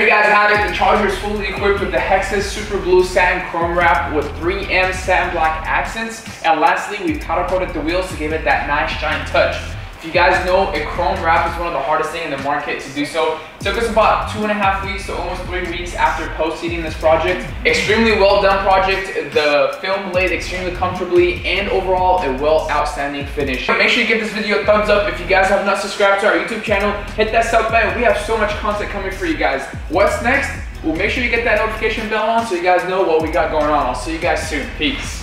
there you guys have it. The Charger is fully equipped with the Hexis Super Blue Satin Chrome Wrap with 3M Satin Black accents. And lastly, we powder coated the wheels to give it that nice shine touch. If you guys know, a chrome wrap is one of the hardest things in the market to do so. It took us about two and a half weeks to almost three weeks after post-heating this project. Extremely well done project. The film laid extremely comfortably and overall a well outstanding finish. Make sure you give this video a thumbs up. If you guys have not subscribed to our YouTube channel, hit that sub button. We have so much content coming for you guys. What's next? Well, make sure you get that notification bell on so you guys know what we got going on. I'll see you guys soon. Peace.